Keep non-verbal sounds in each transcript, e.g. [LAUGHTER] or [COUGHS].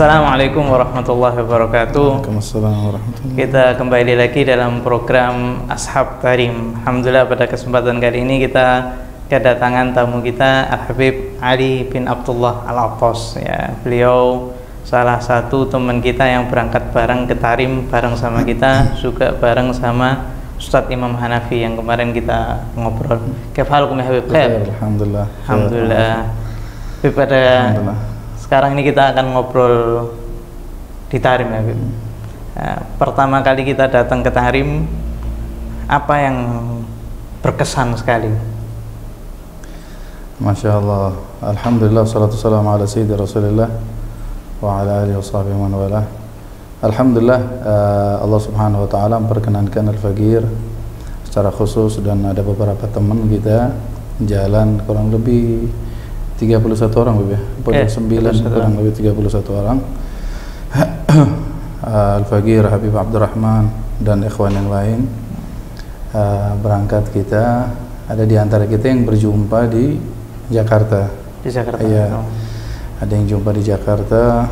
Assalamualaikum warahmatullahi wabarakatuh. Waalaikumsalam warahmatullahi Kita kembali lagi dalam program Ashab Tarim. Alhamdulillah pada kesempatan kali ini kita kedatangan tamu kita Al Habib Ali bin Abdullah Al Atos. Ya, beliau salah satu teman kita yang berangkat bareng ke Tarim bareng sama kita, [COUGHS] juga bareng sama Ustadz Imam Hanafi yang kemarin kita ngobrol. Kefalukum ya Habib Khair. Alhamdulillah. Alhamdulillah. Habib pada Alhamdulillah. Sekarang ini kita akan ngobrol di Tarim ya. Nah, pertama kali kita datang ke Tarim, apa yang berkesan sekali? Masya Allah. Alhamdulillah. Salatu salam ala Sayyidi Rasulullah wa ala alihi wa sahbihi. Alhamdulillah eh, Allah Subhanahu wa taala memperkenankan Al-Faqir secara khusus dan ada beberapa teman kita jalan kurang lebih 31 orang Bib ya. Eh, Pada 9 31 kurang lebih 31 orang. [CLEARS THROAT] Eh, Al-Faqir Habib Abdurrahman dan ikhwan yang lain eh, berangkat kita ada di antara kita yang berjumpa di Jakarta. Di Jakarta. Iya. Oh. Ada yang jumpa di Jakarta.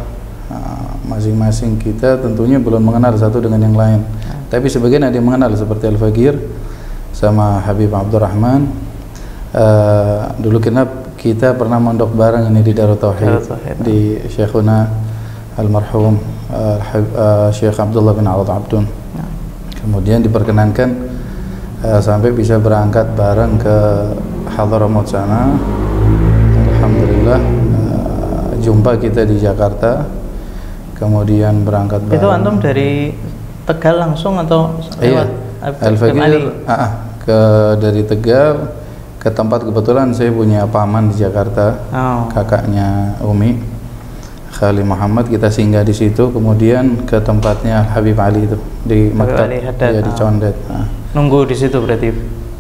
Ah, Masing-masing kita tentunya belum mengenal satu dengan yang lain. Tapi sebagian ada yang mengenal seperti Al Fagir sama Habib Abdurrahman. Ah, dulu kita kita pernah mondok bareng ini di Darut Tauhid di Syekhuna almarhum ah, Syekh Abdullah bin Awad Abdun. Ya. Kemudian diperkenankan eh, sampai bisa berangkat bareng ke Hadramaut sana. Alhamdulillah eh, jumpa kita di Jakarta. Kemudian berangkat bareng. Itu antum dari Tegal langsung atau Iya. lewat Al Habib Ali? Fagir ah, ah, ke dari Tegal ke tempat kebetulan saya punya paman di Jakarta. Oh. Kakaknya Umi Khalil Muhammad kita singgah di situ kemudian ke tempatnya Habib Ali itu di Maktab ya, di ah. Condet Ah. Nunggu di situ berarti.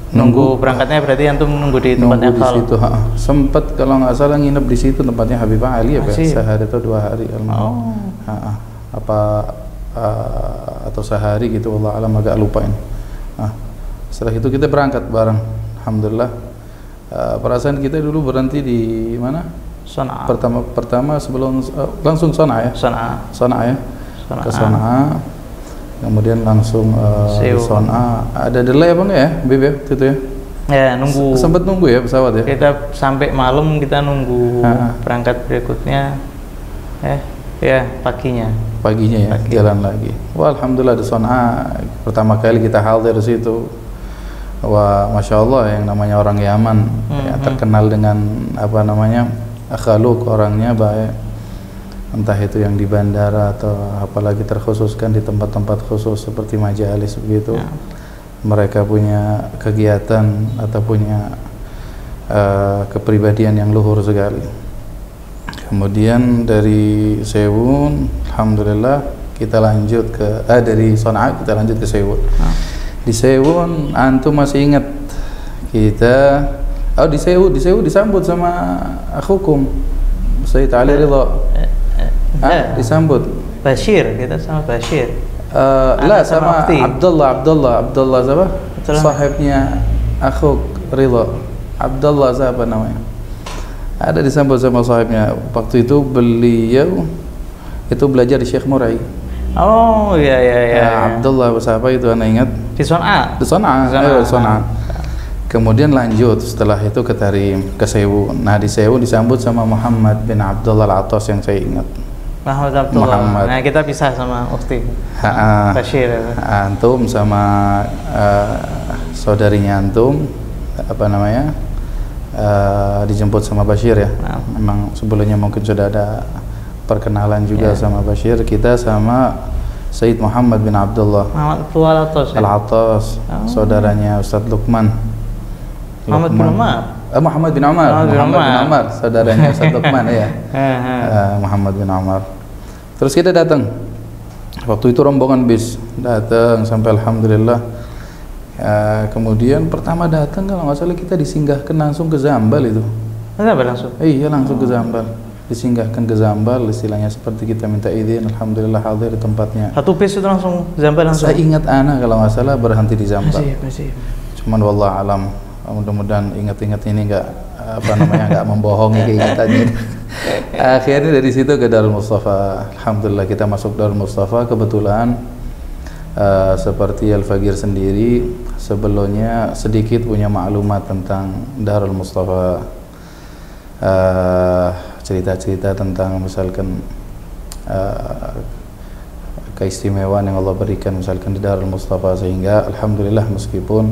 Nunggu berangkatnya berarti antum nunggu di tempatnya nunggu di situ ha. sempat kalau nggak salah nginep di situ tempatnya Habib Ali ya sehari atau dua hari Oh. Ha, ha. apa uh, atau sehari gitu Allah alam agak lupa ini Ah, setelah itu kita berangkat bareng Alhamdulillah Uh, perasaan kita dulu berhenti di mana Sana'a. pertama pertama sebelum uh, langsung Sona ya Sana'a. Sona ya Sana'a. ke Sona kemudian langsung uh. Sona ada delay apa enggak ya Bib ya waktu itu ya Ya, nunggu. sempat nunggu ya pesawat ya Kita sampai malam kita nunggu Ah. berangkat berikutnya. Eh, ya paginya. paginya ya Pagi. jalan lagi. Wah alhamdulillah di Son'a pertama kali kita hadir di situ. Wah masya Allah yang namanya orang Yaman ya, Mhm. terkenal dengan apa namanya akhlak orangnya baik. Entah itu yang di bandara atau apalagi terkhususkan di tempat-tempat khusus seperti majalis begitu. Ya. Mereka punya kegiatan atau punya eh, kepribadian yang luhur sekali. Kemudian dari Sewun, alhamdulillah kita lanjut ke eh dari Son'a kita lanjut ke Sewun. Ah. Di Sewun antum masih ingat kita oh di Sewun di Sewun disambut sama akhukum Sayyid Ali. Eh, eh, Ah, disambut. Bashir, kita sama Bashir. Eh, lah Anak sama sama. Abdullah Abdullah Abdullah siapa? Sahibnya akhuk Ridha. Abdullah siapa namanya? Ada disambut sama sahibnya. Waktu itu beliau itu belajar di Syekh Murai. Oh, iya iya iya. Ya, Abdullah siapa itu anda ingat? Di Sana'a. Di Son'a, Di Son'a. eh, di Son'a. Kemudian lanjut setelah itu ke Tarim, ke Sewu. Nah di Sewu disambut sama Muhammad bin Abdullah Al-Atas yang saya ingat. Muhammad Abdullah. Muhammad. Nah, kita pisah sama Ukti. Bashir. antum sama eh, saudarinya antum apa namanya eh, dijemput sama Bashir ya Nah. memang sebelumnya mungkin sudah ada perkenalan juga Ya. sama Bashir kita sama Said Muhammad bin Abdullah Muhammad Latos. ya? Al-Atas Oh. saudaranya Ustadz Lukman Muhammad bin. Umar. Eh, Muhammad bin Umar Muhammad bin Muhammad bin Umar. Umar saudaranya Ustadz Lukman ya. [LAUGHS] Eh, Muhammad bin Umar. Terus kita datang. Waktu itu rombongan bis datang sampai alhamdulillah. Eh, kemudian pertama datang kalau nggak salah kita disinggahkan langsung ke Zambal itu. Kenapa langsung? Eh, iya langsung ke Zambal. Disinggahkan ke Zambal istilahnya seperti kita minta izin alhamdulillah hadir di tempatnya. Satu bis itu langsung Zambal langsung. Saya ingat anak kalau nggak salah berhenti di Zambal. Masih, masih. Cuman wallah alam mudah-mudahan ingat-ingat ini nggak apa namanya nggak membohongi keingitannya. [LAUGHS] Akhirnya dari situ ke Darul Mustafa. Alhamdulillah kita masuk Darul Mustafa kebetulan uh, seperti Al Fagir sendiri sebelumnya sedikit punya maklumat tentang Darul Mustafa. Uh, cerita-cerita tentang misalkan uh, keistimewaan yang Allah berikan misalkan di Darul Mustafa sehingga alhamdulillah meskipun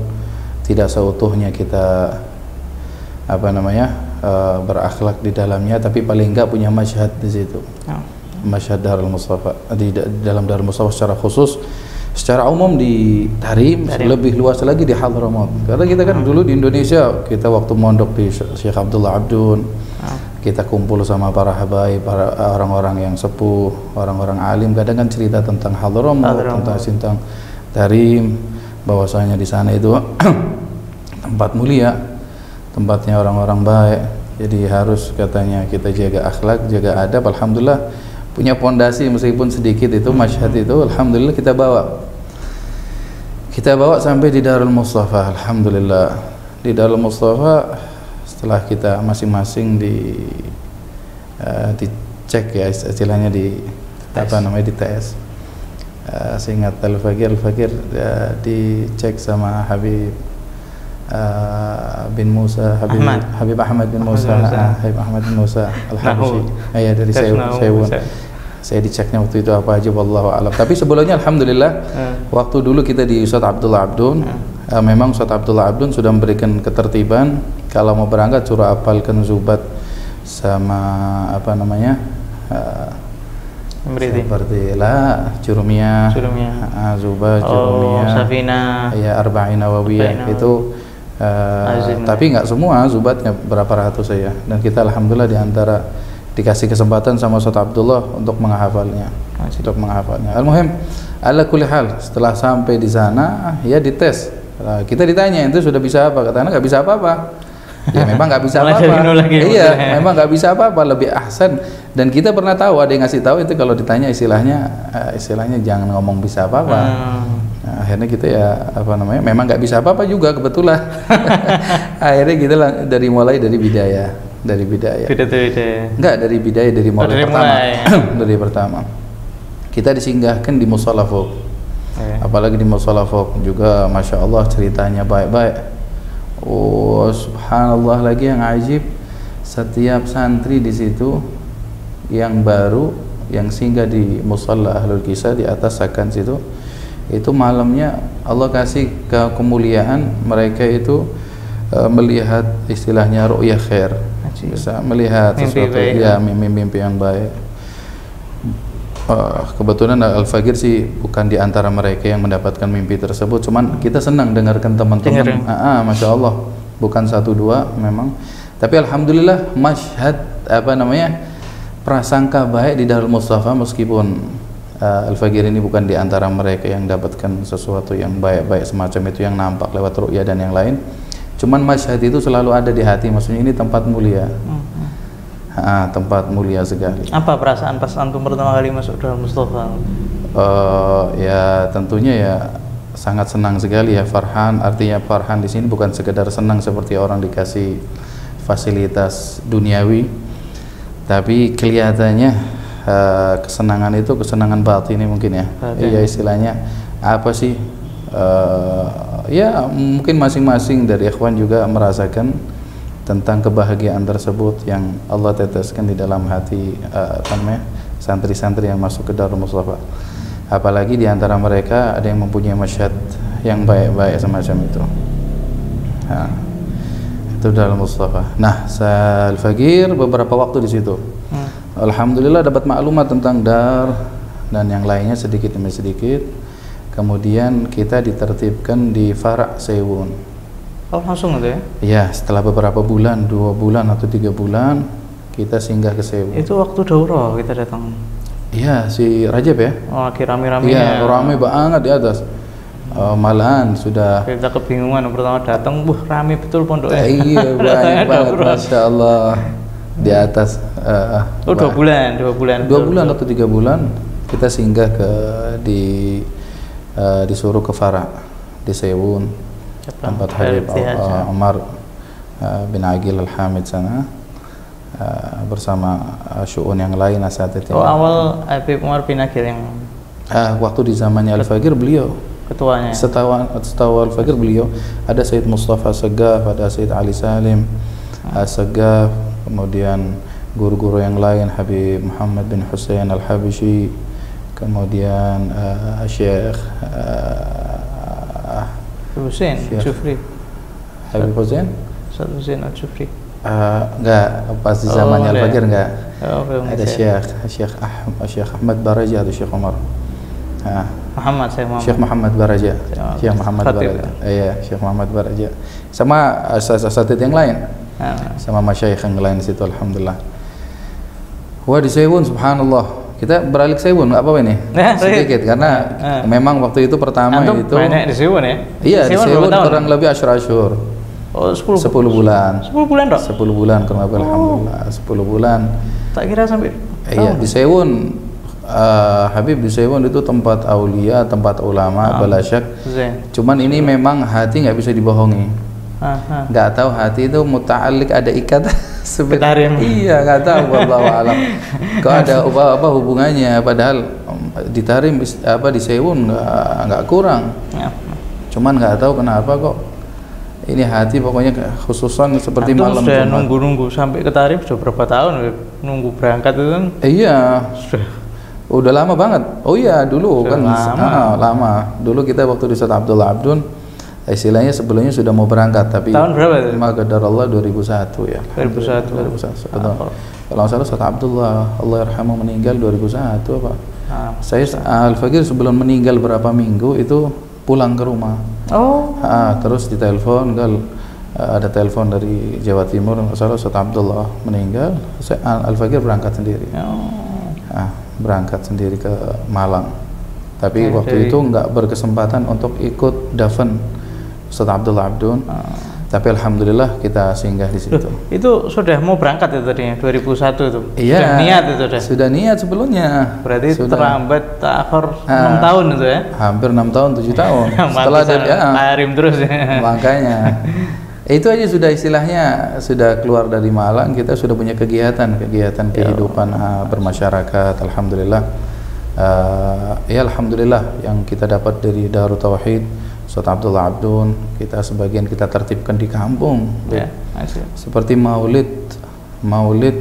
tidak seutuhnya kita apa namanya uh, berakhlak di dalamnya tapi paling enggak punya masyhad di situ. Oh. Masyhad Darul Mustafa di, di dalam Darul Mustafa secara khusus secara umum di Tarim, Tarim. lebih luas lagi di Hadramaut. Karena kita kan hmm. dulu di Indonesia kita waktu mondok di Syekh Abdullah Abdun. Kita kumpul sama para habaib, para orang-orang yang sepuh, orang-orang alim. Kadang kan cerita tentang Hadramaut, tentang tentang Tarim, bahwasanya di sana itu [CLEARS THROAT] tempat mulia, tempatnya orang-orang baik. Jadi harus katanya kita jaga akhlak, jaga adab. Alhamdulillah punya pondasi meskipun sedikit itu masyhad itu alhamdulillah kita bawa kita bawa sampai di Darul Mustafa alhamdulillah di Darul Mustafa setelah kita masing-masing di uh, dicek ya istilahnya di tes. apa namanya di tes uh, seingat Al-Fakir Al-Fakir uh, dicek sama Habib uh, bin Musa Habib Ahmad, Habib Ahmad bin Musa, Musa. Habib Ahmad bin Musa Al-Habsyi ya dari saya saya saya diceknya waktu itu apa aja wallahu alam tapi sebelumnya alhamdulillah hmm. waktu dulu kita di Ustaz Abdullah Abdun hmm. Uh, memang Ustaz Abdullah Abdun sudah memberikan ketertiban. Kalau mau berangkat suruh apalkan zubat sama apa namanya uh, seperti lah curumia, curumia. Uh, zubat oh, safina. Ya arba'in nawawiyah itu uh, tapi nggak semua zubatnya berapa ratus saya dan kita alhamdulillah di antara dikasih kesempatan sama Ustaz Abdullah untuk menghafalnya. Untuk menghafalnya. Al-muhim ala kulli hal setelah sampai di sana ya dites nah, kita ditanya itu sudah bisa apa katanya nggak bisa apa-apa ya memang nggak bisa [LAUGHS] apa-apa iya memang nggak bisa apa-apa lebih ahsan dan kita pernah tahu ada yang ngasih tahu itu kalau ditanya istilahnya uh, istilahnya jangan ngomong bisa apa-apa hmm. nah, akhirnya kita ya apa namanya memang nggak bisa apa-apa juga kebetulan [LAUGHS] akhirnya kita dari mulai dari bidaya dari bidaya. Bidaya. Enggak dari bidaya dari mulai oh, dari pertama. Mulai. [CLEARS THROAT] dari pertama. Kita disinggahkan di Musalafok. Okay. Apalagi di Musalafok juga masya Allah ceritanya baik-baik. Oh subhanallah lagi yang ajib setiap santri di situ yang baru yang singgah di musalla ahlul kisah di atas sakan situ itu malamnya Allah kasih ke kemuliaan mereka itu uh, melihat istilahnya ru'yah khair bisa melihat mimpi sesuatu baik. ya mimpi-mimpi yang baik uh, kebetulan Al Fagir sih bukan di antara mereka yang mendapatkan mimpi tersebut. Cuman kita senang dengarkan teman-teman. Ah, ah, masya Allah. Bukan satu dua memang. Tapi alhamdulillah masyhad apa namanya prasangka baik di Darul Mustafa meskipun uh, Al Fagir ini bukan di antara mereka yang dapatkan sesuatu yang baik-baik semacam itu yang nampak lewat ru'ya dan yang lain. Cuman masyhad itu selalu ada di hati, maksudnya ini tempat mulia. Hmm. Ha, tempat mulia sekali. Apa perasaan pas antum pertama kali masuk dalam Mustafa? Uh, ya tentunya ya sangat senang sekali ya Farhan. Artinya Farhan di sini bukan sekedar senang seperti orang dikasih fasilitas duniawi, tapi kelihatannya uh, kesenangan itu kesenangan batin ini mungkin ya. Iya istilahnya apa sih? Uh, ya mungkin masing-masing dari ikhwan juga merasakan tentang kebahagiaan tersebut yang Allah teteskan di dalam hati uh, santri-santri yang masuk ke Darul Mustafa. Apalagi di antara mereka ada yang mempunyai masyad yang baik-baik semacam itu. Nah, itu Darul Mustafa. Nah, saya Al-Fagir beberapa waktu di situ. Hmm. Alhamdulillah dapat maklumat tentang Dar dan yang lainnya sedikit demi sedikit kemudian kita ditertibkan di Farak Sewun oh langsung itu ya? ya setelah beberapa bulan dua bulan atau tiga bulan kita singgah ke Sewun itu waktu daurah kita datang. Iya si Rajab ya? Oh lagi rame-rame iya rame banget di atas. Uh, malahan sudah kita kebingungan pertama datang buh rame betul pondok. Eh, iya [LAUGHS] banyak banget masya Allah. Di atas uh, oh dua bulan dua bulan. dua bulan atau tiga bulan kita singgah ke di uh, disuruh ke Farah di Sewun tempat Habib uh, Umar uh, bin Agil Al-Hamid sana. Uh, bersama uh, syu'un yang lain asatid Oh awal Habib Umar bin Agil yang uh, waktu di zamannya Al-Fagir beliau. ketuanya. setahu setahu Al-Fagir beliau. Ada Said Mustafa Segaf, ada Said Ali Salim uh, Segaf, kemudian guru-guru yang lain Habib Muhammad bin Hussein Al-Habishi kemudian uh, Syekh uh, Husain Syekh. Jufri. Habib Hussein Ustaz Husain Al-Jufri. uh, enggak pas di Oh, zamannya ada. Al-Fagir enggak Oh, ada. Syekh Syekh Ahmad Syekh Ahmad Baraja atau Syekh Umar Ah, Muhammad saya Muhammad. Syekh Muhammad Baraja Syekh Muhammad. Baraja iya Syekh Muhammad Baraja sama asatid yang lain Ah, sama masyayikh yang lain di situ alhamdulillah wah di Sewun subhanallah kita beralih ke Sewun nggak apa-apa ini [LAUGHS] Nah, sedikit karena Ah. memang waktu itu pertama Antum itu banyak di Siwon ya? iya di tahun? kurang lebih asyur-asyur Oh, 10 10 bulan 10 bulan dok? 10 bulan kurang lebih Oh. alhamdulillah 10 bulan Tak kira sampai iya tahun. di Sewun eh, Habib di Sewun itu tempat aulia tempat ulama Ah. bala syak Zain. cuman ini memang hati nggak bisa dibohongi nggak tahu hati itu muta'alik ada ikat [LAUGHS] Ketarim. iya nggak tahu wallahu [LAUGHS] alam. Kok ada apa apa hubungannya? Padahal um, di tarim is- apa di sewun nggak nggak kurang. Ya. cuman nggak tahu kenapa kok ini hati pokoknya khususan seperti Antum malam sudah nunggu-nunggu sampai ke Tarif sudah berapa tahun Beb? nunggu berangkat itu kan? Eh, iya. Sudah. Udah lama banget. Oh iya dulu Sudah kan lama. ah, lama. Dulu kita waktu di Ustaz Abdullah Abdun istilahnya sebelumnya sudah mau berangkat tapi Tahun berapa itu? Cuma qadar Allah 2001 ya 2001. 2001 Betul. Ah. kalau nggak salah Ustaz Abdullah Allah yarhamu meninggal 2001 apa Ah. saya Al-Fakir sebelum meninggal berapa minggu itu pulang ke rumah oh Ah, terus ditelepon gal eh, ada telepon dari Jawa Timur nggak salah Ustaz Abdullah meninggal saya Al-Fakir berangkat sendiri Oh. ah, berangkat sendiri ke Malang tapi Oke, waktu itu nggak berkesempatan untuk ikut Dafen Ustaz Abdullah Abdun Ah. tapi alhamdulillah kita singgah di situ Loh, itu sudah mau berangkat itu tadinya 2001 itu Iya. sudah niat itu sudah Sudah niat sebelumnya. berarti Sudah. terlambat takhir Ah. 6 tahun itu ya Hampir enam tahun, tujuh tahun. [LAUGHS] Setelah dari ya, tarim terus ya [LAUGHS] makanya itu aja sudah istilahnya sudah keluar dari Malang kita sudah punya kegiatan kegiatan kehidupan ah, bermasyarakat alhamdulillah Ah, ya alhamdulillah yang kita dapat dari Darut Tauhid Ustaz Abdullah Abdun kita sebagian kita tertibkan di kampung. Ya asik. seperti maulid maulid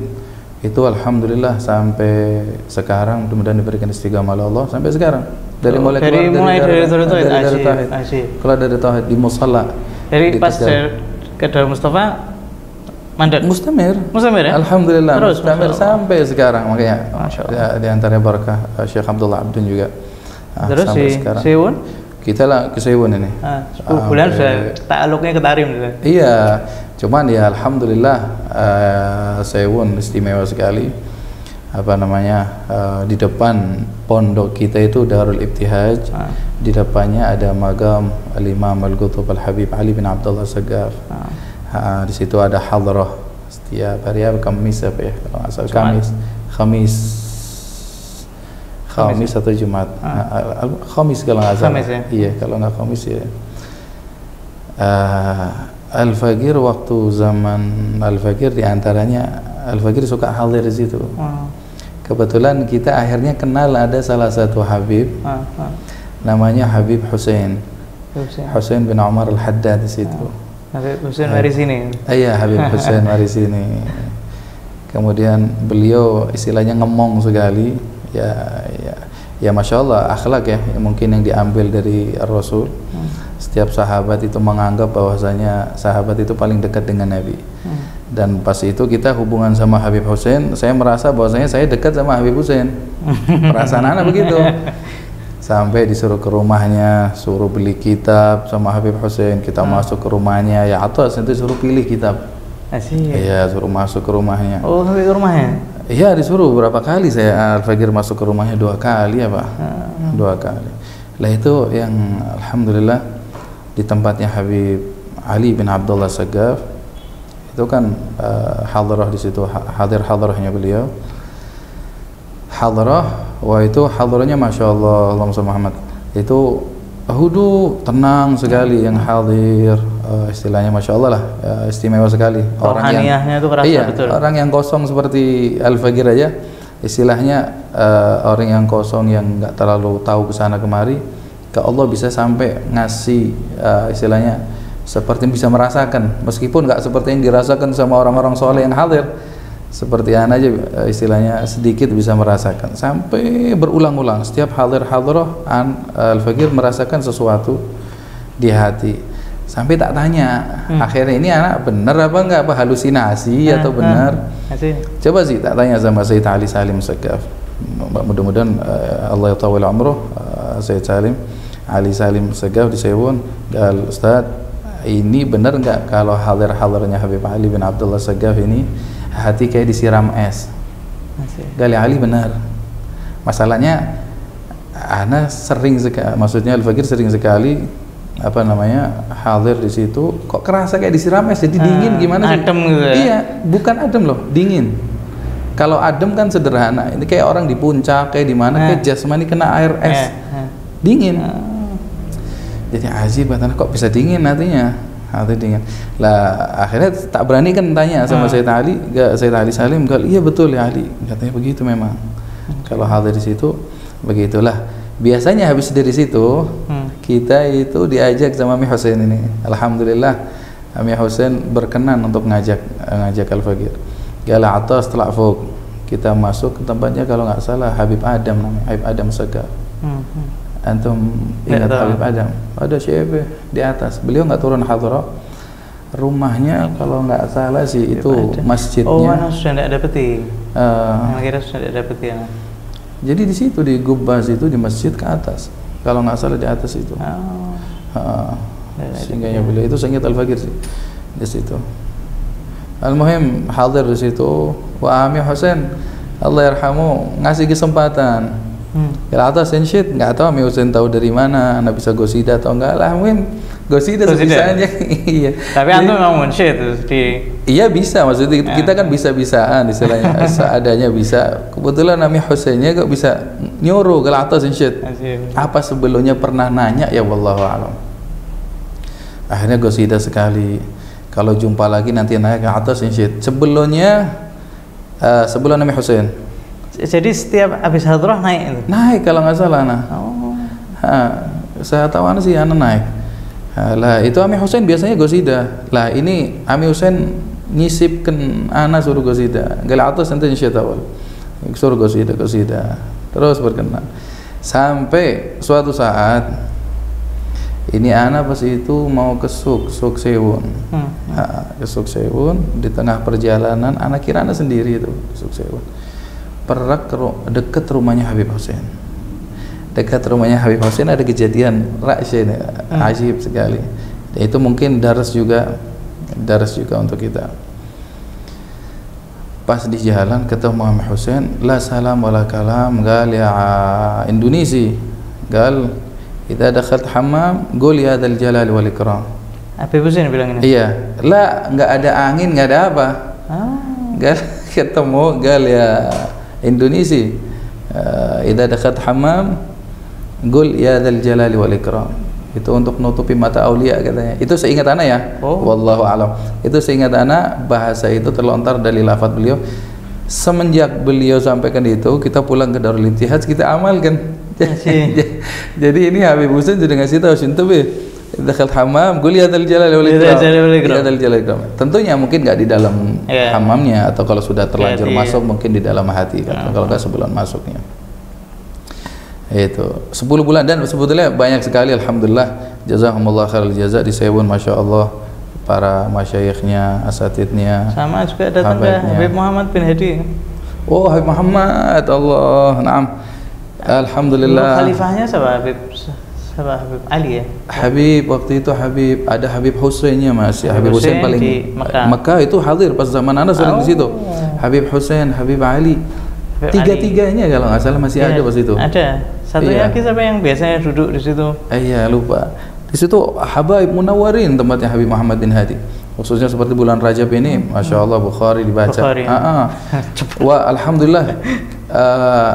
itu alhamdulillah sampai sekarang mudah-mudahan diberikan istiqamah oleh Allah sampai sekarang. Dari Oh, mulai dari keluar mulai dari Tauhid, dari Tauhid. keluar dari tauhid di musalla dari di pas dari ke Darul Mustafa mandat mustamir. Mustamir ya? alhamdulillah Terus, mustamir sampai sekarang makanya Masya Allah. ya, di antaranya barakah uh, Syekh Abdullah Abdun juga. Ah, terus sampai si sekarang. Siwon kita lah ke Sewon ini ah, 10 bulan sudah takluknya ke Tarim gitu Iya, cuman ya alhamdulillah uh, Sewun istimewa sekali. Apa namanya? uh, di depan pondok kita itu Darul Ibtihaj. Ah. Di depannya ada magam Al-Imam Al-Qutub Al-Habib Ali bin Abdullah Sagaf. Ah. Ah, di situ ada hadrah setiap hari apa Kamis apa ya? Kalau nggak salah Jumat. Kamis. Kamis. Khamis Kamis atau Jumat. Ah. Ah, Khamis kalau nggak salah. Khamis ya? Iya, kalau nggak Khamis ya. Ah, Al-Fagir waktu zaman Al-Fagir di antaranya Al-Fagir suka hadir di situ. Ah, Kebetulan kita akhirnya kenal ada salah satu Habib ah, ah. namanya Habib Hussein. Husain. Hussein bin Umar Al-Haddad di situ. Habib Husain dari sini Iya Habib [LAUGHS] Hussein mari sini. Kemudian beliau istilahnya ngemong sekali. Ya, ya, ya masya Allah akhlak ya yang mungkin yang diambil dari Rasul. Hmm. Setiap sahabat itu menganggap bahwasanya sahabat itu paling dekat dengan Nabi. Hmm. Dan pas itu kita hubungan sama Habib Hussein, saya merasa bahwasanya saya dekat sama Habib Hussein. [LAUGHS] Perasaan anak begitu. Sampai disuruh ke rumahnya, suruh beli kitab sama Habib Hussein. Kita masuk ke rumahnya, ya atas itu suruh pilih kitab. Iya, suruh masuk ke rumahnya. Oh, ke rumahnya. Iya, disuruh berapa kali saya Al-Fagir masuk ke rumahnya dua kali ya Pak. Ah. Dua kali. Lah itu yang alhamdulillah di tempatnya Habib Ali bin Abdullah Sagaf itu kan uh, hadrah di situ ha- hadir hadrahnya beliau. Hadrah, wah itu hadrahnya masya Allah, Allahumma salli Muhammad. Itu hudu tenang sekali yang hadir. Uh, istilahnya masya Allah lah uh, istimewa sekali. Orang yang itu kerasa iya, betul. orang yang kosong seperti Al Fagir aja. Istilahnya uh, orang yang kosong yang nggak terlalu tahu ke sana kemari ke Allah bisa sampai ngasih uh, istilahnya seperti bisa merasakan. Meskipun nggak seperti yang dirasakan sama orang-orang soleh yang hadir seperti aja uh, istilahnya sedikit bisa merasakan. Sampai berulang-ulang setiap hadir hadirah al fakir merasakan sesuatu di hati. Sampai tak tanya hmm. akhirnya ini anak benar apa enggak? Apa halusinasi hmm, atau benar? hmm. coba sih tak tanya sama Sayyid Ali Salim Segaf mudah-mudahan uh, Allah yatawil umroh uh, Sayyid Salim Ali Salim Segaf di Sewon. Gal Ustaz ini benar enggak kalau hadir-hadirnya Habib Ali bin Abdullah Segaf ini hati kayak disiram es Gali Ali benar masalahnya Ana sering sekali maksudnya Al-Fakir sering sekali apa namanya hadir di situ kok kerasa kayak disiram es jadi dingin ah, gimana sih? Adem gitu ya? Iya, bukan adem loh, dingin. Kalau adem kan sederhana, ini kayak orang di puncak kayak di mana kayak ah. jasmani kena air es, eh, dingin. Jadi ajib katanya kok bisa dingin nantinya, hati dingin. Lah akhirnya tak berani kan tanya sama Sayyid Ali, gak Sayyid Ali Salim, kalau iya betul ya Ali, katanya begitu memang. Kalau hadir di situ begitulah. Biasanya habis dari situ hmm. kita itu diajak sama Ami Hussein ini. Alhamdulillah Ami Hussein berkenan untuk ngajak ngajak Al Fakir gala atas telak fuk. Kita masuk ke tempatnya kalau nggak salah Habib Adam namanya Habib Adam Segar hmm. Antum ingat ya, Habib Adam ada siapa di atas beliau nggak turun hadroh rumahnya kalau nggak salah sih Habib itu Adam. masjidnya oh mana sudah tidak dapeti uh, kira sudah tidak dapeti ya jadi di situ di Gubas itu di masjid ke atas. Kalau nggak salah di atas itu. Oh. Ha, sehingga ya beliau itu sangat al-fakir sih di situ. Al-muhim hadir di situ wa Ami Husain Allah yarhamu ngasih kesempatan. Hmm. Ke atas shit nggak tahu Ami Husain tahu dari mana, anak bisa gosida atau enggak lah. Mungkin gosida sebisanya. [LAUGHS] iya. Tapi antum memang munsyid di Iya bisa maksudnya kita, kita kan bisa-bisaan istilahnya [LAUGHS] seadanya bisa. Kebetulan namanya Husainnya kok bisa nyuruh ke atas insyid. Apa sebelumnya pernah nanya ya wallahu alam. Akhirnya gosida sekali. Kalau jumpa lagi nanti naik ke atas insyid. Sebelumnya uh, sebelum namanya Husain. Jadi setiap habis hadrah naik itu. Naik kalau nggak salah nah. Oh. Ha, saya tahu sih anak naik. lah itu Ami Husain biasanya gosida. Lah ini Ami Husain nyisipkan anak suruh gosida gal atas nanti awal suruh gosida gosida terus berkenan sampai suatu saat ini anak pas itu mau ke suk suk sewun hmm. ha, ke suk sewun di tengah perjalanan anak kira anak sendiri itu suk sewun perak dekat rumahnya Habib Hussein. Dekat rumahnya Habib Hussein ada kejadian raksya ini hmm. ajib sekali. Itu mungkin daras juga daras juga untuk kita. Pas di jalan ketemu Muhammad Hussein la salam wala kalam gal ya Indonesia gal idza dakhat hammam qul ya dal jalal wal ikram. Apa Hussein bilang ini? Iya. La enggak ada angin enggak ada apa. Ah. gal [LAUGHS] ketemu gal ya Indonesia. Uh, idza dakhat hammam qul ya dal jalal wal ikram. Itu untuk nutupi mata aulia katanya. Itu seingat anak ya? Oh. wallahu alam. Itu seingat anak bahasa itu terlontar dari lafaz beliau. Semenjak beliau sampaikan itu kita pulang ke Darul Intihad kita amalkan. [LAUGHS] Jadi ini Habib Husain sudah ngasih tahu sintu be dakhal hamam qul ya dzal jalal wal ikram. Dzal jalal ikram. Tentunya mungkin enggak di dalam yeah. hamamnya atau kalau sudah terlanjur yeah, masuk mungkin di dalam hati kan. Yeah. kalau enggak sebelum masuknya. Itu. 10 bulan dan sebetulnya banyak sekali alhamdulillah. Jazakumullah khairul jaza di Sewun Masya Allah. Para masyayikhnya asatidnya sama juga datang ke Habib Muhammad bin Hadi. Oh Habib Muhammad Allah. Naam. Alhamdulillah. khalifahnya siapa Habib siapa Habib? Ali ya? Habib waktu itu Habib ada Habib Husainnya Mas. Ya Habib Husain paling di Mekah. Mekah itu hadir pas zaman Anda sering oh. di situ. Habib Husain Habib Ali. Tiga-tiganya kalau nggak salah masih ya, ada pas itu. ada. Satu iya. lagi siapa yang biasanya duduk di situ? Eh, iya lupa. Di situ Habaib Munawarin tempatnya Habib Muhammad bin Hadi. Khususnya seperti bulan Rajab ini hmm. Masya Allah Bukhari dibaca. Bukhari. Ah, ah. wah Alhamdulillah uh,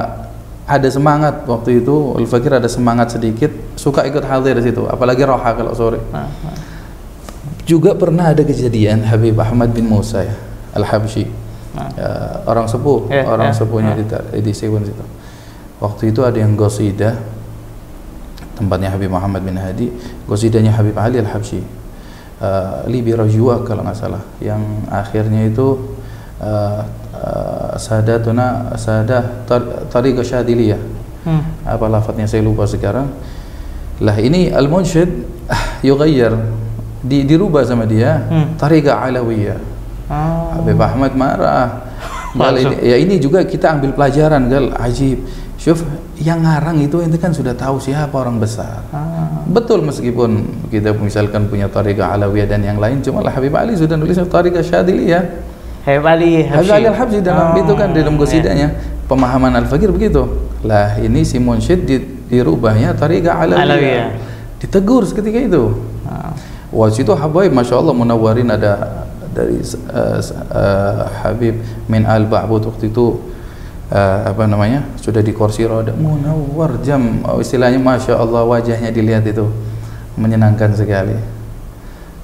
ada semangat waktu itu. Al Fakir ada semangat sedikit suka ikut hadir di situ apalagi roha kalau sore ah, ah. juga pernah ada kejadian Habib Ahmad bin Musa ya, Al-Habsyi. Uh, orang sepuh, Ya, orang ya, sepuhnya ya. di di situ. Waktu itu ada yang gosidah tempatnya Habib Muhammad bin Hadi, gosidahnya Habib Ali Al-Habsyi. Uh, Libi Rajua kalau nggak salah, yang akhirnya itu uh, uh, sadatuna sadah tar, tariqah syadiliyah Hmm. apa lafadznya saya lupa sekarang lah ini al-munsyid ah, yughayyir. Di, dirubah sama dia Hmm. tariqah alawiyah. Oh. Habib Ahmad marah. [LAUGHS] Gal, ini, ya ini juga kita ambil pelajaran gal. Ajib. Syuf, yang ngarang itu ente kan sudah tahu siapa orang besar. Ah. betul meskipun kita misalkan punya tariqah alawiyah dan yang lain cuma lah Habib Ali sudah nulis tariqah syadiliyah. Habib Ali Habib Ali Al-Habsyi dalam Oh, itu kan di dalam iya. gosidanya pemahaman Al-Fakir begitu. Lah ini si Munsyid di, dirubahnya tariqah alawiyah. Ditegur seketika itu. Ah. Waktu itu Habaib Masya Allah munawwarin ada dari uh, uh, Habib min Al-Ba'bud waktu itu uh, apa namanya sudah di kursi roda munawwar jam oh, istilahnya Masya Allah wajahnya dilihat itu menyenangkan sekali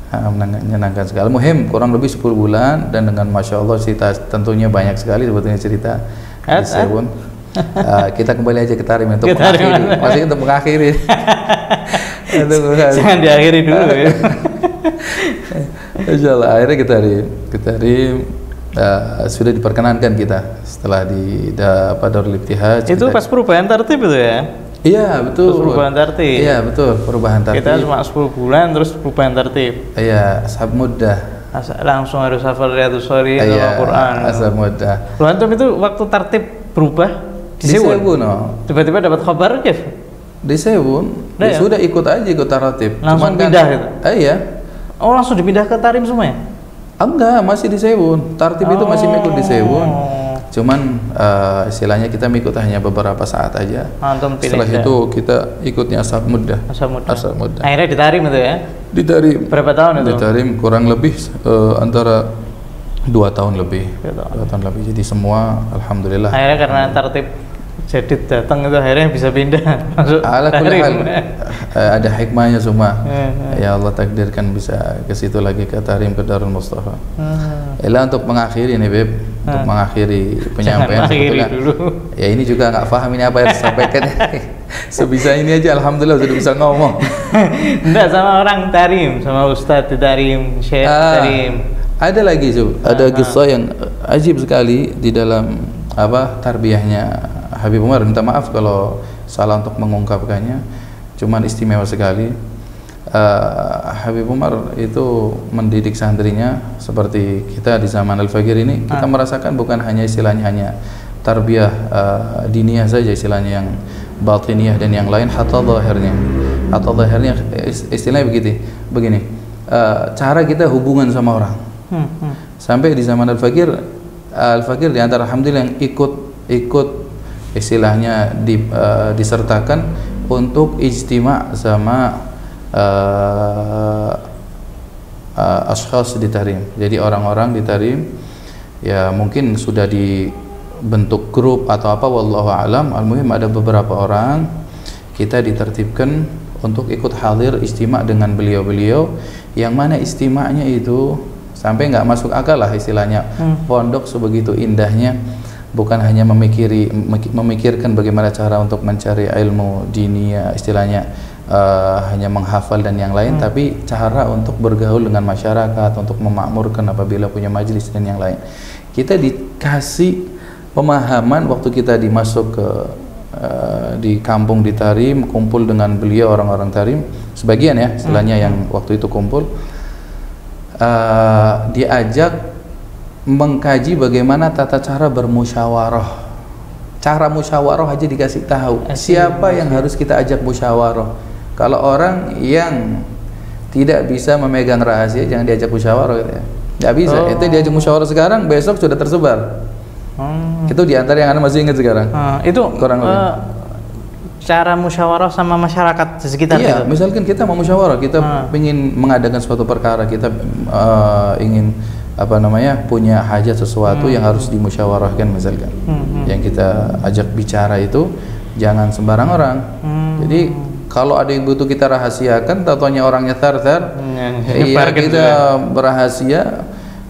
Ah, menyenangkan sekali. Muhim kurang lebih 10 bulan dan dengan masya Allah cerita tentunya banyak sekali sebetulnya cerita di Sewon. Ah, kita kembali aja ke Tarim untuk Tarim. mengakhiri. Masih untuk mengakhiri. [LAUGHS] Jangan diakhiri dulu ya. [LAUGHS] Insya Allah akhirnya kita di kita di ah, sudah diperkenankan kita setelah di da, pada Darul Ibtihaj. Itu kita- pas perubahan tertib itu ya. Iya betul. Pas perubahan tertib. Iya betul perubahan tertib. Kita cuma 10 bulan terus perubahan tertib. Iya ashab mudah. Asa- Langsung harus hafal Riyadus Shalihin sama Iya Quran. ashab mudah. Loh antum itu waktu tertib berubah di Di oh. Tiba-tiba dapat kabar Kif. di Sewun Nah, ya ya. sudah ikut aja ikut taratib Langsung kan- pindah gitu? eh, iya Oh langsung dipindah ke Tarim semua ya? Ah, enggak masih di Sewun taratib itu masih mengikut di Sewun Oh. cuman eh, istilahnya kita mengikut hanya beberapa saat aja Antum pilih setelah dah. itu kita ikutnya asal mudah Asal muda. asal mudah Akhirnya di Tarim itu ya? di Tarim Berapa tahun itu? di Tarim kurang lebih eh, antara dua tahun lebih Dua tahun. dua tahun lebih jadi semua alhamdulillah Akhirnya karena tertib jadi datang itu akhirnya bisa pindah masuk ala hal eh, ada hikmahnya semua Eh, eh. ya Allah takdirkan bisa ke situ lagi ke Tarim ke Darul Mustafa Hmm. Ella untuk mengakhiri nih Beb, untuk Ah. mengakhiri penyampaian sebetulnya. dulu. Ya ini juga nggak paham ini apa yang disampaikan. [LAUGHS] Sebisa ini aja Alhamdulillah sudah bisa ngomong. [LAUGHS] Enggak sama orang Tarim, sama Ustadz Tarim, Syekh Ah, Tarim. ada lagi Zul, ada Ah, kisah yang ajib sekali di dalam apa tarbiyahnya Habib Umar. Minta maaf kalau salah untuk mengungkapkannya, cuman istimewa sekali. Eh, Habib Umar itu mendidik santrinya seperti kita di zaman Al-Fagir ini kita merasakan bukan hanya istilahnya hanya tarbiyah eh, diniyah saja istilahnya yang batiniyah dan yang lain hatta zahirnya hatta zahirnya is- istilahnya begitu begini eh, cara kita hubungan sama orang Hmm, hmm. sampai di zaman Al-Fakir Al-Fakir di antara alhamdulillah yang ikut ikut istilahnya di, eh, disertakan untuk ijtima sama eh eh, ashkhas di Tarim. Jadi orang-orang di Tarim ya mungkin sudah dibentuk grup atau apa wallahu alam al-muhim ada beberapa orang kita ditertibkan untuk ikut hadir istimak dengan beliau-beliau yang mana istimanya itu sampai nggak masuk akal lah istilahnya Hmm. pondok sebegitu indahnya bukan hanya memikiri memik- memikirkan bagaimana cara untuk mencari ilmu dinia istilahnya eh, hanya menghafal dan yang lain tapi cara untuk bergaul dengan masyarakat untuk memakmurkan apabila punya majelis dan yang lain. Kita dikasih pemahaman waktu kita dimasuk ke eh, di kampung di Tarim kumpul dengan beliau orang-orang Tarim sebagian ya istilahnya yang waktu itu kumpul eh, diajak mengkaji bagaimana tata cara bermusyawarah. Cara musyawarah aja dikasih tahu. Siapa yang harus kita ajak musyawarah? Kalau orang yang tidak bisa memegang rahasia jangan diajak musyawarah gitu ya. Nggak bisa. Oh. Itu diajak musyawarah sekarang, besok sudah tersebar. Hmm. Itu di antara yang anda masih ingat sekarang. Ah, itu Kurang lebih. eh, cara musyawarah sama masyarakat di sekitar Iya, gitu. misalkan kita mau musyawarah, kita Ah. ingin mengadakan suatu perkara, kita eh, ingin apa namanya punya hajat sesuatu yang harus dimusyawarahkan misalkan. Hmm, hmm. Yang kita ajak bicara itu jangan sembarang orang. Hmm. Jadi kalau ada yang butuh kita rahasiakan taunya orangnya tar-tar Ya, iya gitu kita berahasia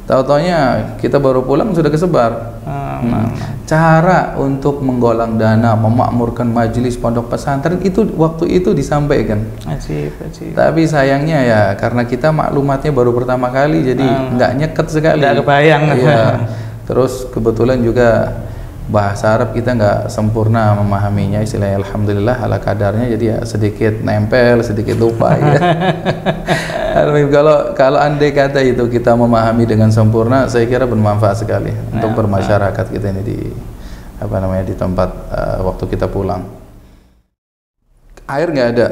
taunya kita baru pulang sudah kesebar Hmm. nah, cara untuk menggolang dana memakmurkan majelis pondok pesantren itu waktu itu disampaikan Ajib, ajib. tapi sayangnya ya karena kita maklumatnya baru pertama kali jadi Ah. nggak nyeket sekali Nggak kebayang. iya [LAUGHS] terus kebetulan juga bahasa Arab kita nggak sempurna memahaminya istilahnya alhamdulillah ala kadarnya jadi ya sedikit nempel sedikit lupa ya. [LAUGHS] Kalau kalau andai kata itu kita memahami dengan sempurna saya kira bermanfaat sekali untuk Ya, bermasyarakat kita ini di apa namanya di tempat eh, waktu kita pulang. Air nggak ada.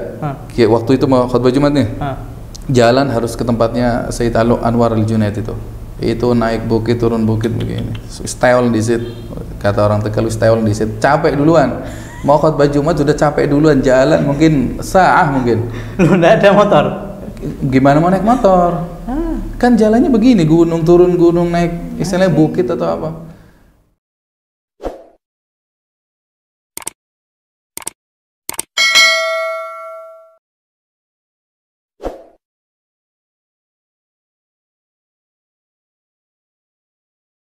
Kayak waktu itu mau khutbah Jumat nih. Ah, jalan harus ke tempatnya Said Alu Anwar Al Junaid itu. Itu naik bukit turun bukit begini. Style di situ kata orang Tegal style di situ capek duluan. Mau khutbah Jumat sudah capek duluan jalan mungkin saah mungkin. Lu nggak ada motor? gimana mau naik motor? Ah, kan jalannya begini gunung turun gunung naik istilahnya bukit atau apa